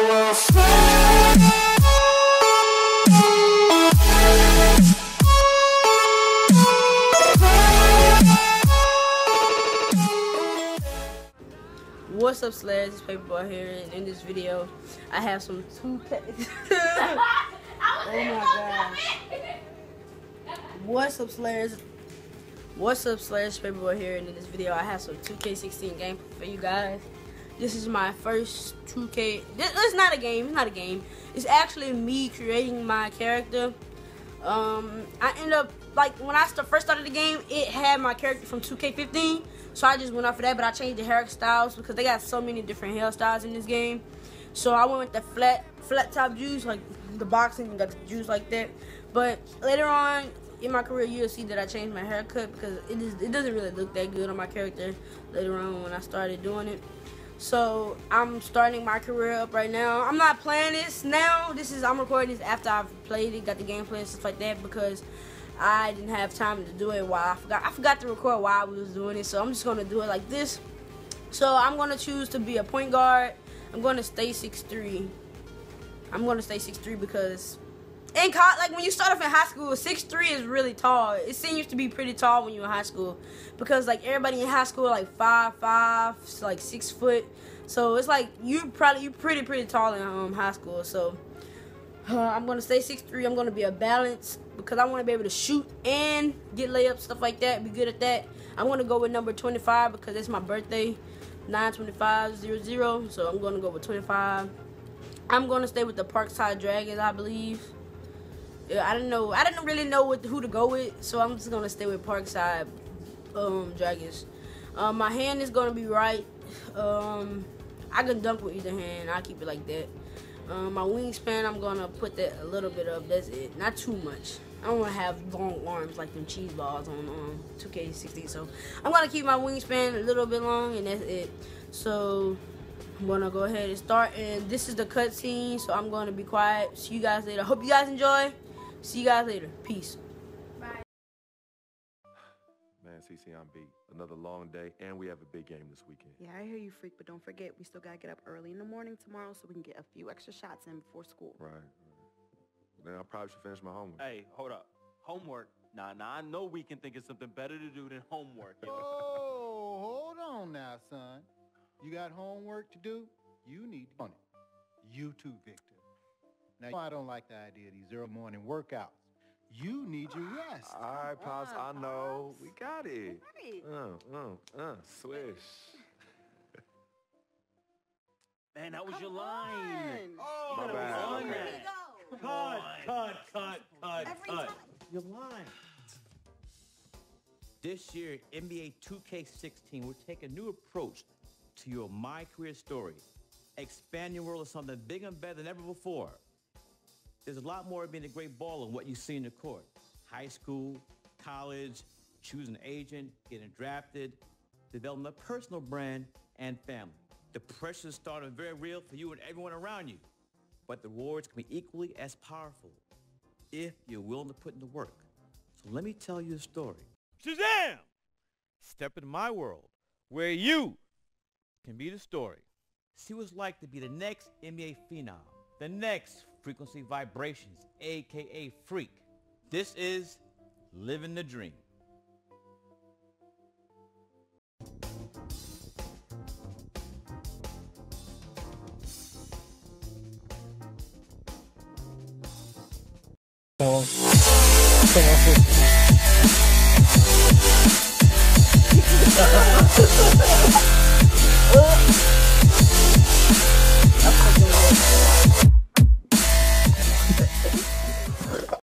will fly. What's up, Slash? It's Paperboy oh here, and in this video, I have some two. oh my god! What's up, Slash? What's up, Slash? Paperboy here, and in this video, I have some 2K16 gameplay for you guys. This is my first 2K. This, it's not a game. It's not a game. It's actually me creating my character. Um, I end up like when I st first started the game, it had my character from 2K15. So I just went off of that, but I changed the hairstyles because they got so many different hairstyles in this game. So I went with the flat flat top juice, like the boxing got the juice like that. But later on in my career, you'll see that I changed my haircut because it is it doesn't really look that good on my character later on when I started doing it. So I'm starting my career up right now. I'm not playing this now. This is I'm recording this after I've played it, got the gameplay and stuff like that because I didn't have time to do it while I forgot. I forgot to record while I was doing it, so I'm just gonna do it like this. So I'm gonna choose to be a point guard. I'm gonna stay 6'3". I'm gonna stay 6'3", because college, like when you start off in high school, 6'3 is really tall. It seems to be pretty tall when you're in high school because like everybody in high school like five five, like six foot. So it's like you probably you pretty pretty tall in um, high school. So uh, I'm gonna stay 6'3". I'm gonna be a balance because I want to be able to shoot and get layups, stuff like that. Be good at that. I'm gonna go with number 25 because it's my birthday, 92500. So I'm gonna go with 25. I'm gonna stay with the Parkside Dragons, I believe. Yeah, I didn't know. I didn't really know what who to go with, so I'm just gonna stay with Parkside um, Dragons. Um, my hand is gonna be right. Um, I can dunk with either hand. I keep it like that. Um, my wingspan, I'm gonna put that a little bit of. That's it, not too much. I don't want to have long arms like them cheese balls on um, 2K16. So I'm gonna keep my wingspan a little bit long, and that's it. So I'm gonna go ahead and start. And this is the cutscene, so I'm gonna be quiet. See you guys later. Hope you guys enjoy. See you guys later. Peace. Man, CC, I'm beat. Another long day, and we have a big game this weekend. Yeah, I hear you, Freq, but don't forget, we still gotta get up early in the morning tomorrow so we can get a few extra shots in before school. Right. right. Then I probably should finish my homework. Hey, hold up. Homework? Nah, nah, I know we can think of something better to do than homework. Oh, hold on now, son. You got homework to do? You need on it. You too, Victor. Now, I don't like the idea of these early morning workouts. You need your rest. All right, Pops, I know. We got it. Right. Uh, uh, uh, swish. Man, that was Come your line. on. Oh, My that bad, was on okay. Go. Cut, cut, cut, cut, Every cut. time. Your line. This year NBA 2K16, will take a new approach to your My Career story. Expand your world of something bigger and better than ever before. There's a lot more of being a great baller than what you see in the court. High school, college, choosing an agent, getting drafted, developing a personal brand, and family. The pressure is starting very real for you and everyone around you. But the rewards can be equally as powerful if you're willing to put in the work. So let me tell you a story. Shazam! Step into my world where you can be the story. See what it's like to be the next NBA phenom, the next frequency vibrations, aka Freq. This is living the dream.